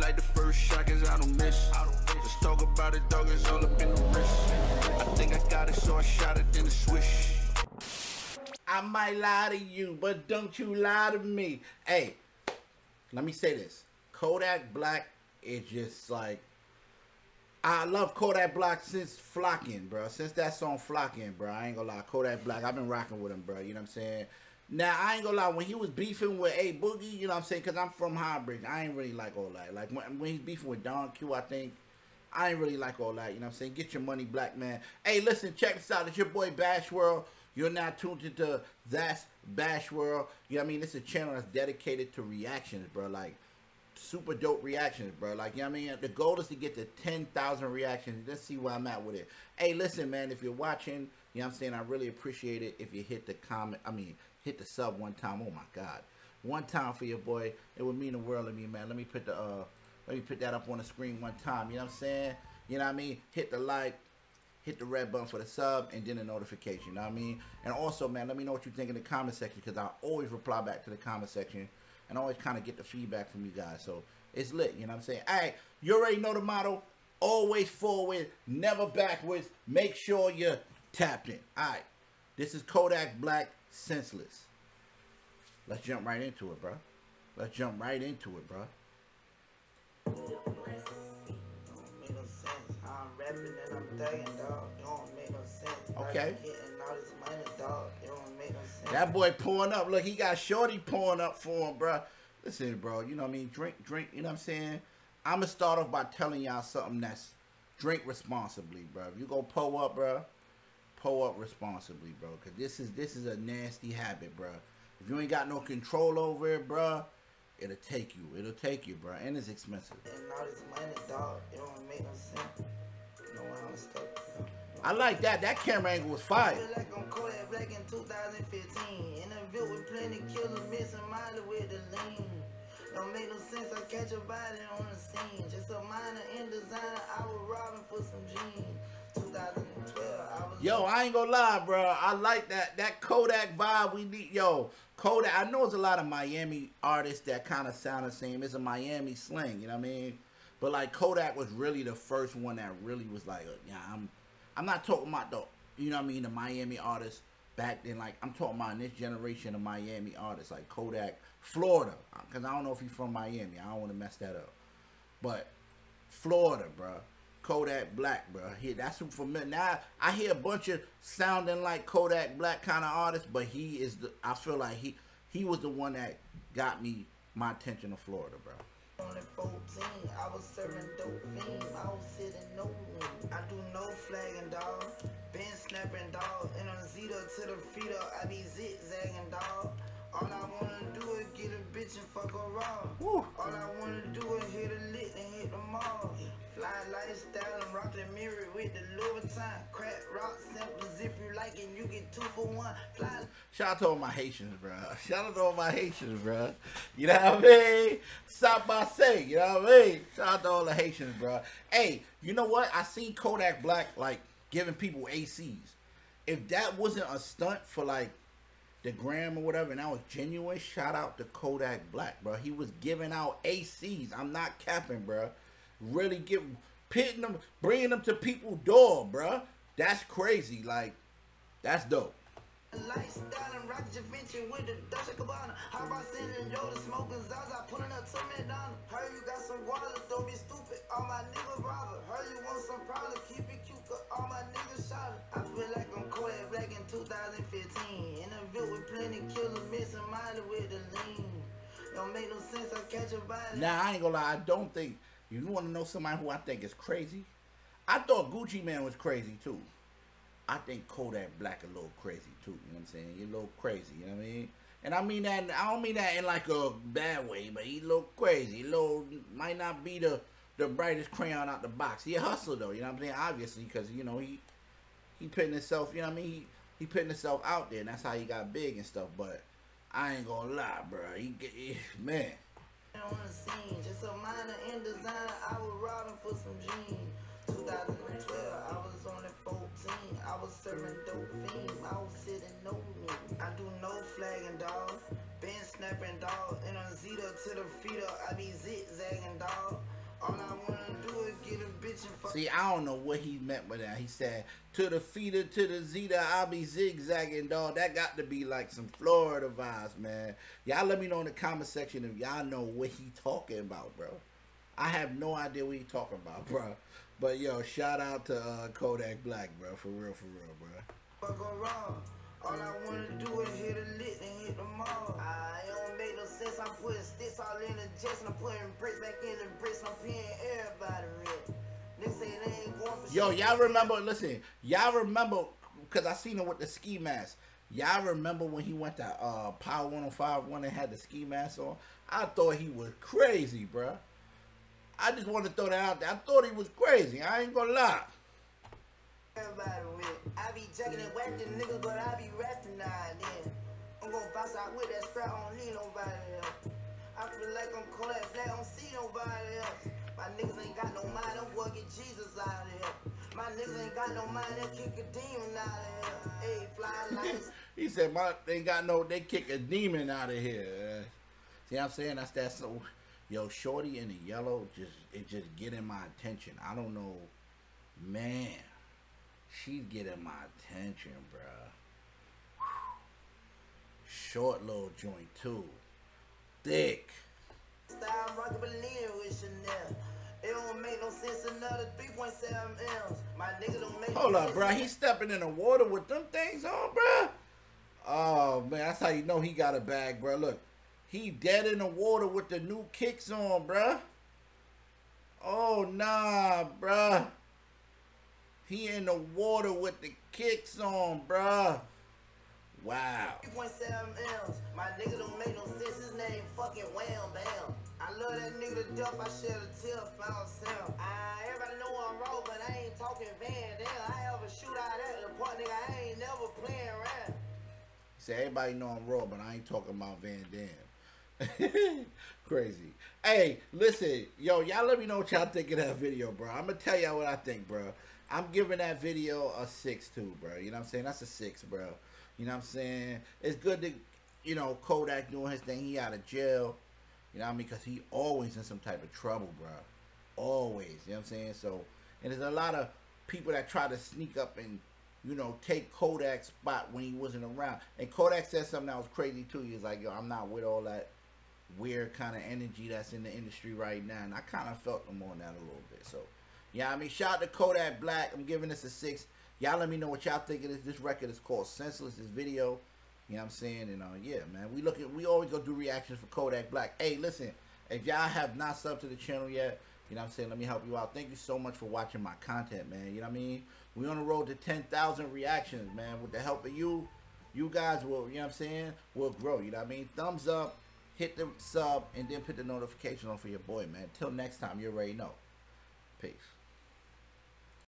like the first shot, cause I don't miss. Let's talk about it, dog, it's all up in the wrist. I think I got it, so I shot it, then swish. I might lie to you, but don't you lie to me. Hey, let me say this. Kodak Black is just like I love Kodak Black since Flocking, bro. Since that song Flocking, bro. I ain't gonna lie. Kodak Black, I've been rocking with him, bro. You know what I'm saying? Now, I ain't gonna lie. When he was beefing with A Boogie, you know what I'm saying? Because I'm from Highbridge. I ain't really like all that. Like, when, when he's beefing with Don Q, I think, I ain't really like all that. You know what I'm saying? Get your money, black man. Hey, listen, check this out. It's your boy Bash World. You're now tuned into That's Bash World. You know what I mean? This is a channel that's dedicated to reactions, bro. Like, super dope reactions, bro. Like, you know what I mean? The goal is to get to 10,000 reactions. Let's see where I'm at with it. Hey, listen, man, if you're watching, you know what I'm saying? I really appreciate it if you hit the comment. I mean, hit the sub one time. Oh, my God. One time for your boy. It would mean the world to me, man. Let me put the, uh, let me put that up on the screen one time. You know what I'm saying? You know what I mean? Hit the like, hit the red button for the sub, and then the notification. You know what I mean? And also, man, let me know what you think in the comment section because I always reply back to the comment section and always kind of get the feedback from you guys. So it's lit. You know what I'm saying? Right, you already know the motto. Always forward, never backwards. Make sure you're tapped in. All right, this is Kodak Black Senseless. Let's jump right into it, bro. Let's jump right into it, bro. Okay. That boy pouring up. Look, he got Shorty pouring up for him, bro. Listen, bro, you know what I mean? Drink, drink, you know what I'm saying? I'm going to start off by telling y'all something that's drink responsibly, bro. If you go pull up, bro, pull up responsibly, bro. Because this is, this is a nasty habit, bro. If you ain't got no control over it, bro, it'll take you. It'll take you, bro. And it's expensive. Getting all this money, dog. It don't make no sense. You know I'm stuck. I like that. That camera angle was I fire. feel like I'm Kodak Black in 2015. Interview with plenty killers, missing Miley with the lean. Don't make no sense, I catch a body on the scene. Just a minor in designer, I was robbing for some jeans. 2012, I was. Yo, I ain't gonna lie, bro. I like that that Kodak vibe. We need yo Kodak. I know there's a lot of Miami artists that kind of sound the same. It's a Miami slang, you know what I mean? But like Kodak was really the first one that really was like, uh, yeah, I'm, I'm not talking about the, you know what I mean, the Miami artists back then. Like I'm talking about this generation of Miami artists, like Kodak, Florida. Uh, Cause I don't know if he's from Miami. I don't want to mess that up. But Florida, bro. Kodak Black, bro. Here, that's who me. Now I hear a bunch of sounding like Kodak Black kind of artists, but he is the. I feel like he he was the one that got me my attention to Florida, bro. Only 14, I was serving dope fiend. I was sitting no me. I do no flagging, dog. Been snapping, dog. And on Zeta to the feet up, I be zigzagging, dog. All I wanna do is get a bitch and fuck her raw. All I wanna do is hit a lick and hit the mall. Fly lifestyle and rock the mirror with the Louboutin. Crack rock samples if you like it, you get two for one. Fly Shout out to all my Haitians, bro. Shout out to all my Haitians, bro. You know what I mean? Stop by say, you know what I mean? Shout out to all the Haitians, bro. Hey, you know what? I seen Kodak Black like giving people ACs. If that wasn't a stunt for like the gram or whatever, and that was genuine, shout out to Kodak Black, bro. He was giving out ACs. I'm not capping, bro. Really give pitting them, bringing them to people's door, bro. That's crazy. Like, that's dope. Lifestyle and rock venture with the Dolce Gabbana. How about sending yo to smoking Zaza, pulling up to. Heard you got some don't be stupid. All my niggas. Heard you want some problems, keep it cute, cause all my niggas I feel like I'm Kodak Black in 2015. Don't make no sense, I catch a body. Now I ain't gonna lie, I don't think you want to know somebody who I think is crazy. I thought Gucci Mane was crazy too. I think Kodak Black a little crazy too. You know what I'm saying? He a little crazy. You know what I mean? And I mean that. I don't mean that in like a bad way, but he a little crazy. A little might not be the the brightest crayon out the box. He a though. You know what I'm saying? Obviously, because you know he he putting himself. You know what I mean? He he putting himself out there, and that's how he got big and stuff. But I ain't gonna lie, bro. He, he man. on the scene. Just a minor in design, I was robbing for some jeans. 2012, I was only 14. I was serving dope fiend. I was sitting no me. I do no flagging, dog. Been snapping, dog. And on Zeta to the feet up, I be zigzagging, dog. See, I don't know what he meant by that. He said, to the feeder, to the zeta, I'll be zigzagging, dog. That got to be like some Florida vibes, man. Y'all let me know in the comment section if y'all know what he talking about, bro. I have no idea what he talking about, bro. But yo, shout out to uh, Kodak Black, bro. For real, for real, bro. All I wanna do is hit a and hit. I don't make no. I'm putting sticks all in the jets and I'm putting bricks back in the bricks. I'm paying everybody rent. Say they ain't going for Yo, shit. y'all remember? Listen, y'all remember? Cause I seen him with the ski mask. Y'all remember when he went to uh, Power 105 when they had the ski mask on? I thought he was crazy, bruh. I just want to throw that out there. I thought he was crazy. I ain't gonna lie. Everybody. I be and whacking niggas, but I be rapping now and then. I'm gonna bounce out with that strap. I don't need nobody else. I feel like I'm cold as that. I don't see nobody else. My niggas ain't got no mind. I'm Jesus out of here. My niggas ain't got no mind. They kick a demon out of here. Hey, fly lights. he said, "My they got no. They kick a demon out of here." Uh, see, what I'm saying that's that. So, yo, shorty in the yellow just it just getting my attention. I don't know, man. She's getting my attention, bruh. Short little joint too, thick. Style rocket balloon with Chanel. It don't make no sense. Another 3.7 M's. My nigga don't make Hold no up, bruh. He's stepping in the water with them things on, bruh. Oh man, that's how you know he got a bag, bruh. Look, he dead in the water with the new kicks on, bruh. Oh nah, bruh. He in the water with the kicks on, bruh. Wow. 3.7 M's. My nigga don't make no sense. His name fucking Wham Bam. I love that nigga to death. I shed a tear, found Sam. I, everybody know I'm raw, but I ain't talking Van Damme. I have a shootout at the park, nigga. I ain't never playing around. Say everybody know I'm raw, but I ain't talking about Van Damme. Crazy. Hey, listen, yo, y'all let me know what y'all think of that video, bro. I'm gonna tell y'all what I think, bro. I'm giving that video a six too, bro. You know what I'm saying? That's a six, bro. You know what I'm saying? It's good to, you know, Kodak doing his thing. He out of jail. You know what I mean? Because he always in some type of trouble, bro. Always. You know what I'm saying? So, and there's a lot of people that try to sneak up and, you know, take Kodak's spot when he wasn't around. And Kodak said something that was crazy too. He was like, yo, I'm not with all that weird kind of energy that's in the industry right now. And I kind of felt him on that a little bit. So, yeah, I mean, shout out to Kodak Black. I'm giving this a six. Y'all let me know what y'all think of this. This record is called Senseless. This video, you know what I'm saying? And uh, yeah, man, we look at we always go do reactions for Kodak Black. Hey, listen, if y'all have not subbed to the channel yet, you know what I'm saying? Let me help you out. Thank you so much for watching my content, man. You know what I mean? We on the road to 10,000 reactions, man. With the help of you, you guys will, you know what I'm saying? Will grow. You know what I mean? Thumbs up, hit the sub, and then put the notification on for your boy, man. Till next time, you already know. Peace.